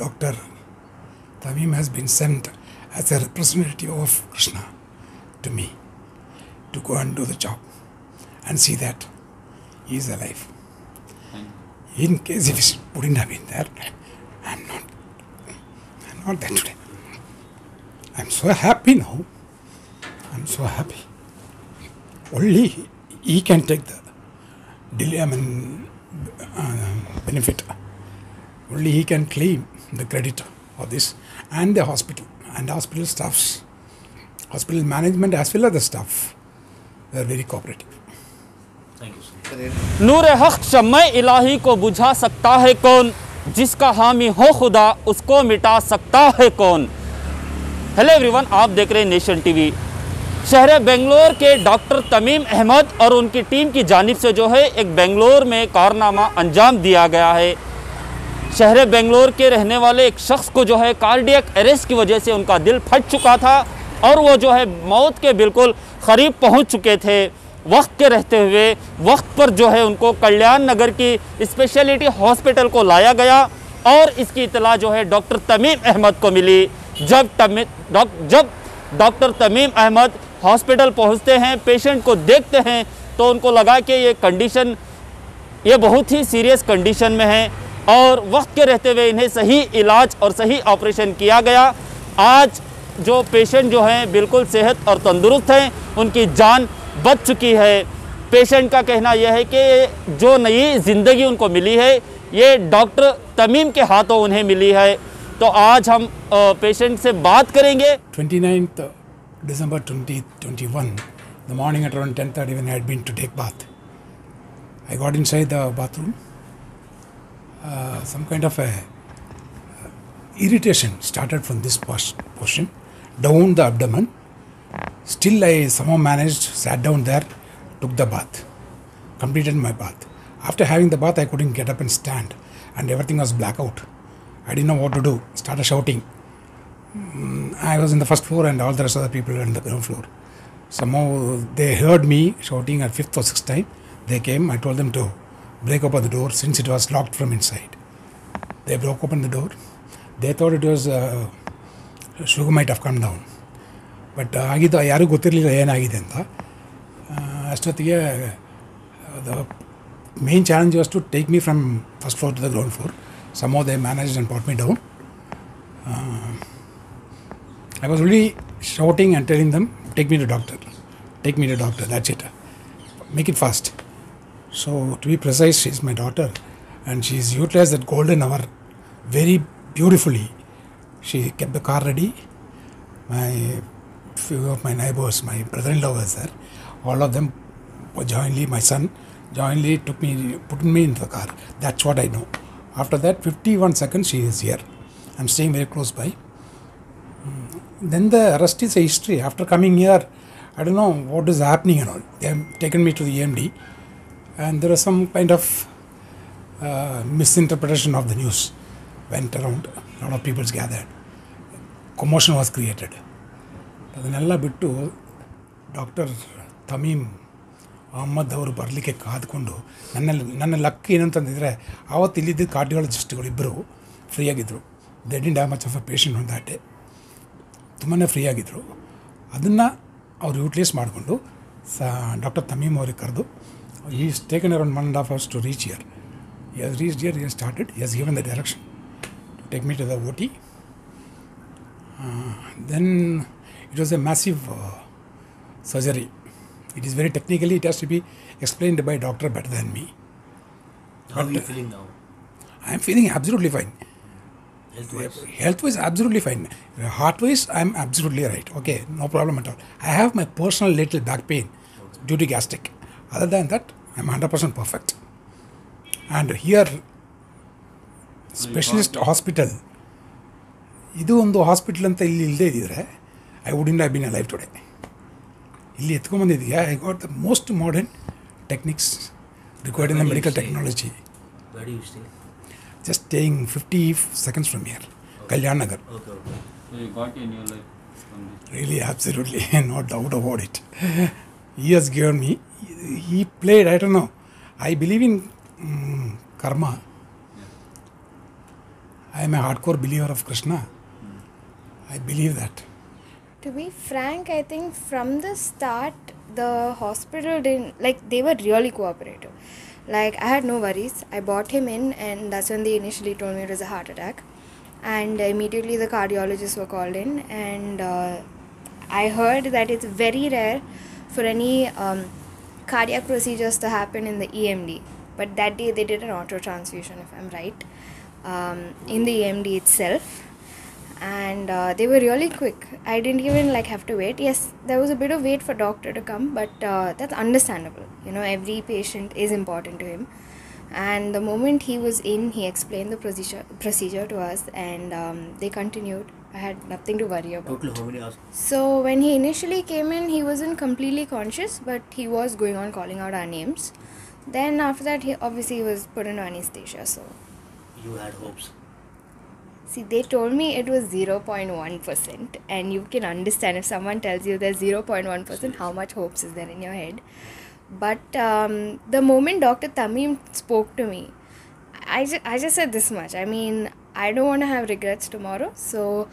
Dr. Tameem has been sent as a representative of Krishna to me to go and do the job and see that he is alive. In case if he wouldn't have been there, I'm not, I'm not there today. I'm so happy now. I'm so happy. Only he, he can take the delay, I mean, uh, benefit. Only he can claim the credit of this and the hospital and hospital staffs, hospital management as well as the staff. They are very cooperative. नूर हक शम्म इलाही को बुझा सकता है कौन जिसका हामी हो खुदा उसको मिटा सकता है कौन हेलो एवरीवन आप देख रहे हैं नेशन टीवी शहर बेंगलोर के डॉक्टर तमीम अहमद और उनकी टीम की जानिब से जो है एक बेंगलोर में कारनामा अंजाम दिया गया है शहर बेंगलोर के रहने वाले एक शख्स को जो है कार्डियक अरेस्ट की वजह से उनका दिल फट चुका था और वो जो है मौत के बिल्कुल करीब पहुँच चुके थे। वक्त के रहते हुए, वक्त पर जो है उनको कल्याण नगर की स्पेशलिटी हॉस्पिटल को लाया गया और इसकी इतला जो है डॉक्टर तमीम अहमद को मिली। जब तमी जब डॉक्टर तमीम अहमद हॉस्पिटल पहुँचते हैं, पेशेंट को देखते हैं तो उनको लगा कि ये कंडीशन, ये बहुत ही सीरियस कंडीशन में है। और वक्त के रहते हुए इन्हें सही इलाज और सही ऑपरेशन किया गया। आज जो पेशेंट जो हैं बिल्कुल सेहत और तंदुरुस्त हैं उनकी जान बच चुकी है। पेशेंट का कहना यह है कि जो नई ज़िंदगी उनको मिली है ये डॉक्टर तमीम के हाथों उन्हें मिली है। तो आज हम पेशेंट से बात करेंगे। 29th December 2021, the morning at around 10.30 when I had been to take. Uh, some kind of a uh, irritation started from this portion down the abdomen. Still, I somehow managed, sat down there, took the bath, completed my bath. After having the bath, I couldn't get up and stand, and everything was blackout. I didn't know what to do. Started shouting. I was in the first floor and all the rest of the people were in the ground floor. Somehow they heard me shouting at fifth or sixth time. They came. I told them to break open the door since it was locked from inside. They broke open the door. They thought it was uh, sugar might have come down. But ಆಗಿದ್ದು ಯಾರಿಗೂ ಗೊತ್ತಿರಲಿಲ್ಲ ಏನಾಗಿದೆ ಅಂತ ಆ, ಅಷ್ಟೊತ್ತಿಗೆ the main challenge was to take me from first floor to the ground floor some of they manage and pot me down I was really shouting and telling them, take me to doctor, take me to doctor, that's it. Make it fast. So to be precise, she's my daughter and she's utilized that golden hour very beautifully. She kept the car ready. My few of my neighbors, my brother-in-law was there. All of them jointly, my son jointly took me, put me into the car. That's what I know. After that, 51 seconds she is here. I'm staying very close by. Then the rest is a history. After coming here, I don't know what is happening and all. They have taken me to the EMD, and there was some kind of uh, misinterpretation of the news went around. A lot of people gathered. Commotion was created. ಅದನ್ನೆಲ್ಲ ಬಿಟ್ಟು doctor Tamim Ahmed ಅವರು ಬರಲಿಕ್ಕೆ ಕಾದ್ಕೊಂಡು ನನ್ನ ನನ್ನ luck ಏನಂತಂದಿದ್ರೆ ಆವತ್ತು ಇಲ್ಲಿದ್ದ ಕಾರ್ಡಿಯಾಲಜಿಸ್ಟ್ಗಳು ಇಬ್ಬರು ಫ್ರೀಯಾಗಿದ್ದರು they didn't have much of a patient ಒಂದು ದ್ಯಾಟ್ ತುಂಬಾ ಫ್ರೀ ಆಗಿದ್ದರು ಅದನ್ನು ಅವ್ರು ಯೂಟಿಲೈಸ್ ಮಾಡಿಕೊಂಡು ಸ ಡಾಕ್ಟರ್ ತಮೀಮ್ ಅವ್ರಿಗೆ ಕರೆದು He's taken around one and a half hours to reach here. He has reached here, he has started, he has given the direction to take me to the OT. Uh, then it was a massive uh, surgery. It is very technically, it has to be explained by doctor better than me. How but, are you uh, feeling now? I am feeling absolutely fine. Health-wise? Health-wise, absolutely fine. Heart-wise, I am absolutely right. Okay, no problem at all. I have my personal little back pain okay. due to gastric. other than that i'm 100% perfect and here specialist hospital ಇದು ಒಂದು hospital ಅಂತ ಇಲ್ಲಿ ಇಲ್ಲದೆ ಇದ್ದಿದ್ರೆ I ವುಡಿಂಟ್ have been a life today ಇಲ್ಲಿ ಎತ್ಕೊಂಬಂದಿದೆಯಾ I got the most modern techniques required in the medical technology Where do you stay? Just ಟೇಯಿಂಗ್ fifty seconds from here Kalyan Nagar Okay, okay. So you got in your life from this. he played. I don't know. I believe in mm, karma. I am a hardcore believer of Krishna. I believe that. To be frank, I think from the start, the hospital didn't like they were really cooperative. Like I had no worries. I brought him in, and that's when they initially told me it was a heart attack. And immediately the cardiologists were called in, and uh, I heard that it's very rare for any um, cardiac procedures to happen in the EMD. But that day they did an auto transfusion, if I'm right, um, in the EMD itself. And uh, they were really quick. I didn't even like have to wait. Yes there was a bit of wait for doctor to come but uh, that's understandable. You know every patient is important to him. And the moment he was in he explained the procedure procedure to us and um, they continued i had nothing to worry about Total how many hours? so when he initially came in he wasn't completely conscious but he was going on calling out our names then after that he obviously was put into anesthesia so You had hopes. See, they told me it was 0.1%, and you can understand if someone tells you there's 0.1%, how much hopes is there in your head. But um, the moment Dr. Tameem spoke to me, I, ju- I just said this much. I mean, I don't want to have regrets tomorrow, so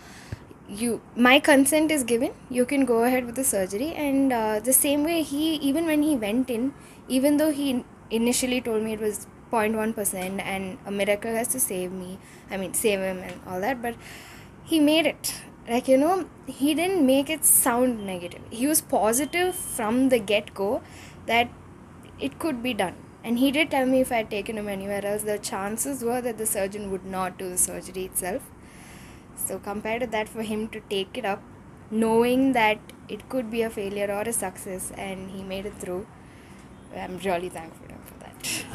you my consent is given. You can go ahead with the surgery and uh, the same way he even when he went in even though he initially told me it was 0.1% and a miracle has to save me i mean save him and all that but he made it. Like you know he didn't make it sound negative. He was positive from the get go that it could be done and he did tell me if i had taken him anywhere else the chances were that the surgeon would not do the surgery itself. So compared to that, for him to take it up, knowing that it could be a failure or a success, and he made it through, I'm really thankful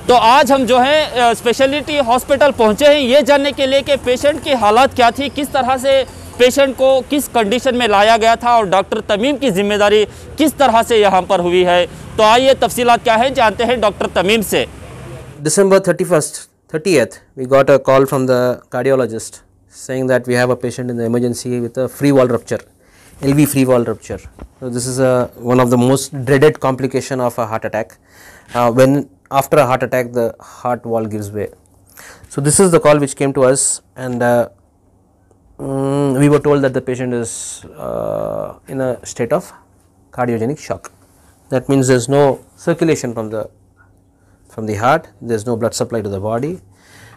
तो आज हम जो है speciality hospital पहुँचे हैं। ये जानने के लिए कि पेशेंट की हालत क्या थी, किस तरह से पेशेंट को किस कंडीशन में लाया गया था और डॉक्टर तमीम की ज़िम्मेदारी किस तरह से यहाँ पर हुई है। तो आइए तफसी क्या है, जानते हैं डॉक्टर तमीम से। December thirty first thirty eighth we got a call from the cardiologist saying that we have a patient in the emergency with a free wall rupture L free wall rupture this is one of the most dreaded complication of a heart attack Uh, when after a heart attack, the heart wall gives way. So this is the call which came to us, and uh, mm, we were told that the patient is uh, in a state of cardiogenic shock. That means there is no circulation from the from the heart, there is no blood supply to the body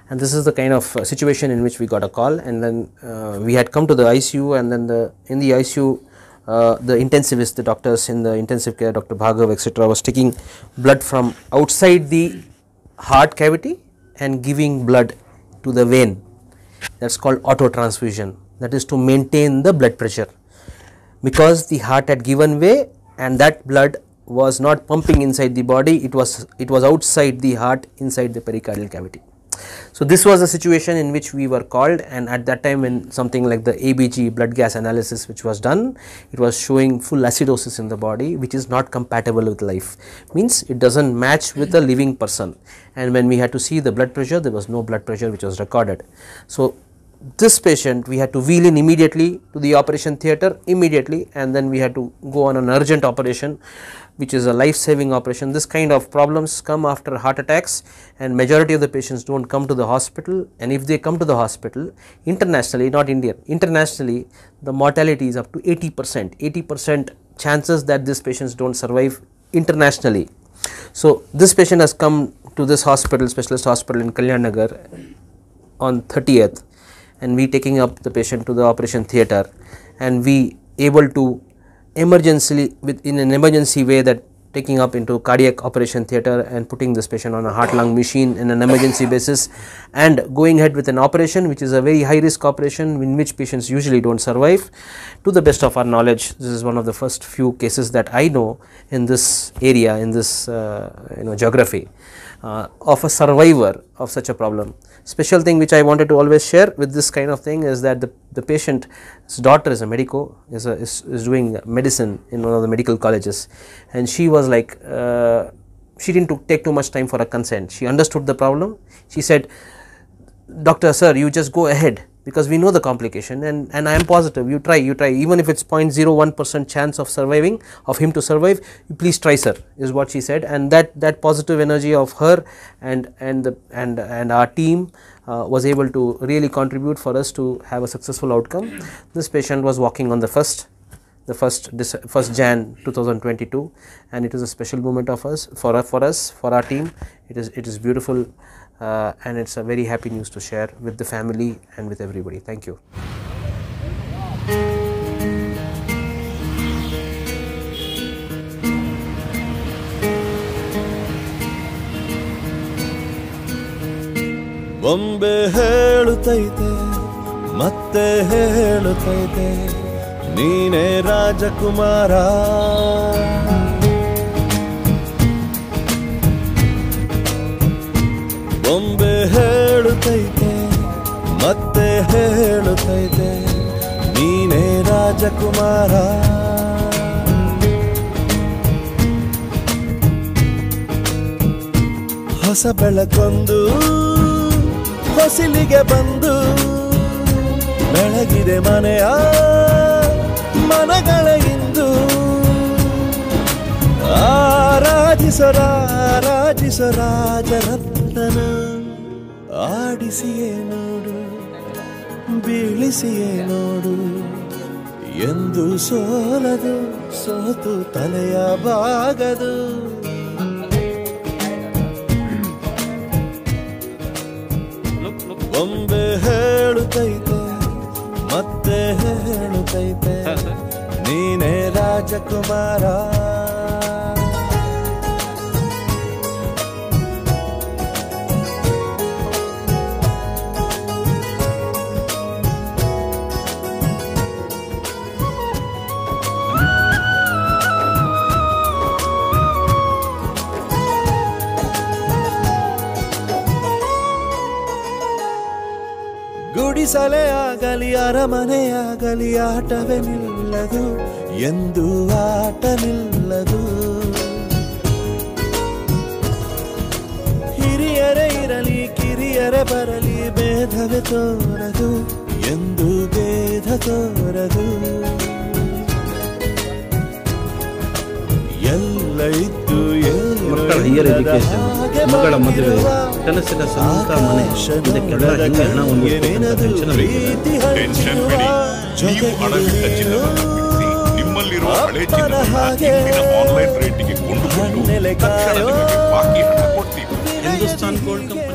and this is the kind of uh, situation in which we got a call and then uh, we had come to the ICU and then the in the ICU uh, the intensivist, the doctors in the intensive care, Dr. Bhargav etc. was taking blood from outside the heart cavity and giving blood to the vein that is called auto transfusion that is to maintain the blood pressure because the heart had given way and that blood was not pumping inside the body it was it was outside the heart inside the pericardial cavity so this was the situation in which we were called and at that time when something like the abg blood gas analysis which was done it was showing full acidosis in the body which is not compatible with life. Means it does not match with a living person. And when we had to see the blood pressure there was no blood pressure which was recorded. So this patient we had to wheel in immediately to the operation theatre immediately and then we had to go on an urgent operation which is a life saving operation. This kind of problems come after heart attacks and majority of the patients do not come to the hospital and if they come to the hospital internationally not India internationally the mortality is up to 80 percent 80 percent chances that these patients do not survive internationally. So this patient has come to this hospital specialist hospital in Kalyan Nagar on 30th and we taking up the patient to the operation theatre and we able to emergency with in an emergency way that taking up into cardiac operation theatre and putting this patient on a heart lung machine in an emergency basis and going ahead with an operation which is a very high risk operation in which patients usually do not survive. To the best of our knowledge this is one of the first few cases that I know in this area in this uh, you know geography uh, of a survivor of such a problem. Special thing which I wanted to always share with this kind of thing is that the, the patient's daughter is a medico, is, a, is, is doing medicine in one of the medical colleges and she was like, uh, she did not take too much time for a consent. She understood the problem. She said, doctor sir you just go ahead because we know the complication and, and I am positive. You try you try. Even if it is 0.01 percent chance of surviving of him to survive you please try sir is what she said. And that that positive energy of her and and the and and our team uh, was able to really contribute for us to have a successful outcome. This patient was walking on the first the first first Jan 2022 and it is a special moment of us for for us for our team. It is it is beautiful and it's a very happy news to share with the family and with everybody thank you ಬೊಂಬೆ ಹೇಳುತ್ತೈತೆ ಮತ್ತೆ ಹೇಳುತ್ತೈತೆ ನೀನೇ ರಾಜಕುಮಾರ ಬೊಂಬೆ ಹೇಳುತ್ತೈತೆ ಮತ್ತೆ ಹೇಳುತ್ತೈತೆ ನೀನೇ ರಾಜಕುಮಾರ. ಹೊಸ ಬೆಳಕೊಂದು ಹೊಸಿಲಿಗೆ ಬಂದು ಬೆಳಗಿದೆ ಮನೆಯ ಮನಗಳ ಇಂದು. ರಾಜರತ್ನನ. ಆಡಿಸಿಯೇ ನೋಡು, ಬೀಳಿಸಿಯೇ ನೋಡು. ಎಂದು ಸೋಲದು, ಸೋತು ತಲೆಯ ಬಾಗದು ಬೊಂಬೆ ಹೇಳುತ್ತೈತೆ, ಮತ್ತೆ ಹೇಳುತ್ತೈತೆ, ನೀನೇ ರಾಜಕುಮಾರ. ಗುಡಿಸಲೇ ಆಗಲಿ ಅರಮನೆಯಾಗಲಿ ಆಟವೇ ನಿಲ್ಲದು, ಎಂದು ಆಟ ನಿಲ್ಲದು ಹಿರಿಯರೇ ಇರಲಿ, ಕಿರಿಯರೇ ಬರಲಿ, ಭೇದವೇ ತೋರದು, ಎಂದು ಭೇದ ತೋರದು. ಎಲ್ಲ ಹೈಯರ್ ಎಜುಕೇಶನ್ ಮಗಳ ಮದುವೆ ಕನಸಿನ ಸ್ವಂತ ಮನೆ ಇದಕ್ಕೆಲ್ಲ ಹೆಂಗೆ ಹಣ ಹೊಂದಿರ್ತಕ್ಕಂಥ ಟೆನ್ಷನ್ ಟೆನ್ಷನ್ ಬಿಡಿ. ನೀವು ಅಡವಿಟ್ಟ ಚಿನ್ನವನ್ನು ಬಿಡಿಸಿ ನಿಮ್ಮಲ್ಲಿರುವ ಹಳೆ ಚಿನ್ನವನ್ನು ಇಂದಿನ ಆನ್ಲೈನ್ ರೇಟಿಗೆ ಕೊಂಡುಕೊಂಡು ತಕ್ಷಣ ನಿಮಗೆ ಬಾಕಿ ಹಣ ಕೊಡ್ತೀವಿ. Hindustan gold company